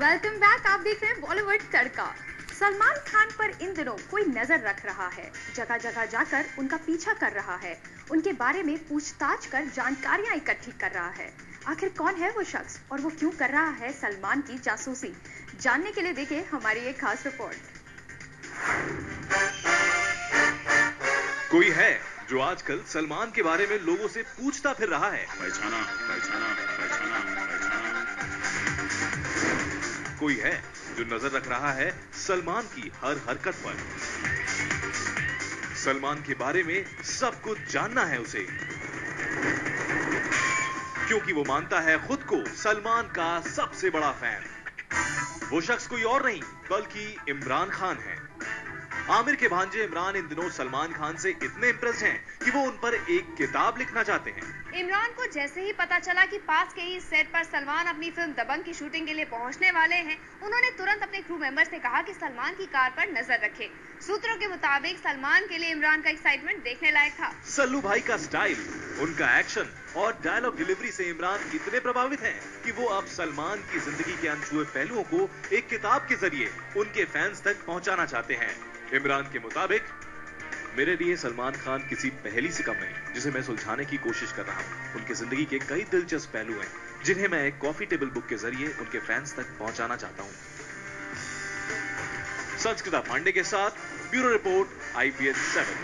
Welcome back आप देख रहे हैं बॉलीवुड तड़का। सलमान खान पर इन दिनों कोई नज़र रख रहा है। जगह जगह जाकर उनका पीछा कर रहा है। उनके बारे में पूछताछ कर जानकारियाँ इकट्ठी कर रहा है। आखिर कौन है वो शख्स और वो क्यों कर रहा है सलमान की जासूसी? जानने के लिए देखें हमारी एक खास रिपोर्ट कोई है जो आजकल सलमान के बारे में लोगों से पूछता फिर रहा है? पहचाना पहचाना पहचाना पहचाना। कोई है जो नज़र रख रहा है सलमान की हर हरकत पर। सलमान के बारे में सब कुछ जानना है उसे। क्योंकि वो मानता है खुद को सलमान का सबसे बड़ा फ़ैन। वो शख्स कोई और नहीं, बल्कि इमरान खान है। आमिर के भांजे इमरान इन दिनों सलमान खान से इतने इम्प्रेस हैं कि वो उन पर एक किताब लिखना चाहते हैं। इमरान को जैसे ही पता चला कि पास के ही सेट पर सलमान अपनी फ़िल्म दबंग की शूटिंग के लिए पहुँचने वाले हैं उन्होंने तुरंत अपने क्रू मेंबर से कहा कि सलमान की कार पर नज़र रखे। सूत्रों के मुताबिक सलमान के लिए इमरान का एक्साइटमेंट देखने लायक था। सल्लू भाई का स्टाइल उनका एक्शन और डायलॉग डिलीवरी से इमरान इतने प्रभावित हैं कि वो अब सलमान की ज़िंदगी के अनछुए पहलुओं को एक किताब के ज़रिए उनके फैंस तक पहुंचाना चाहते हैं। इमरान के मुताबिक, मेरे लिए सलमान खान किसी पहली से कम नहीं, जिसे मैं सुलझाने की कोशिश कर रहा हूँ। उनकी ज़िंदगी के कई दिलचस्प पहलू हैं, जिन्हें मैं एक कॉफ़ी टेबल बुक के ज़रिए उनके फैंस तक पहुंचाना चाहता हूँ। संस्कृता पांडे के साथ ब्यूरो रिपोर्ट आईपीएस सेवन।